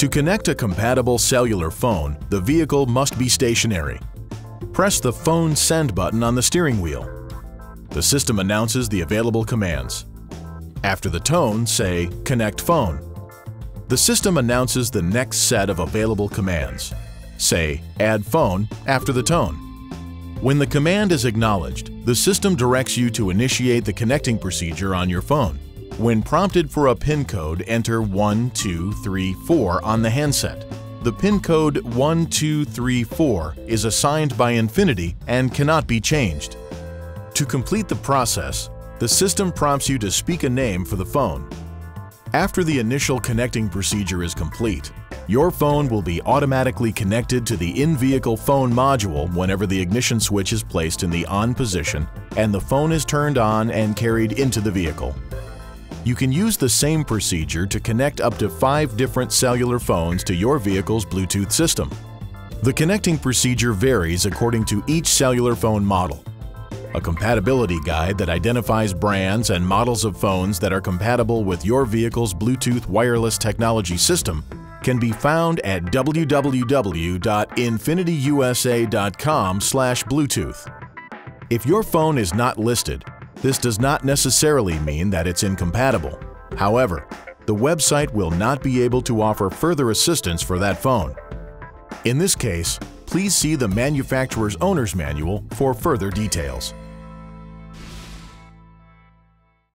To connect a compatible cellular phone, the vehicle must be stationary. Press the Phone Send button on the steering wheel. The system announces the available commands. After the tone, say Connect Phone. The system announces the next set of available commands. Say Add Phone after the tone. When the command is acknowledged, the system directs you to initiate the connecting procedure on your phone. When prompted for a PIN code, enter 1234 on the handset. The PIN code 1234 is assigned by Infiniti and cannot be changed. To complete the process, the system prompts you to speak a name for the phone. After the initial connecting procedure is complete, your phone will be automatically connected to the in-vehicle phone module whenever the ignition switch is placed in the on position and the phone is turned on and carried into the vehicle. You can use the same procedure to connect up to five different cellular phones to your vehicle's Bluetooth system. The connecting procedure varies according to each cellular phone model. A compatibility guide that identifies brands and models of phones that are compatible with your vehicle's Bluetooth wireless technology system can be found at www.infinitiusa.com/bluetooth. If your phone is not listed, this does not necessarily mean that it's incompatible. However, the website will not be able to offer further assistance for that phone. In this case, please see the manufacturer's owner's manual for further details.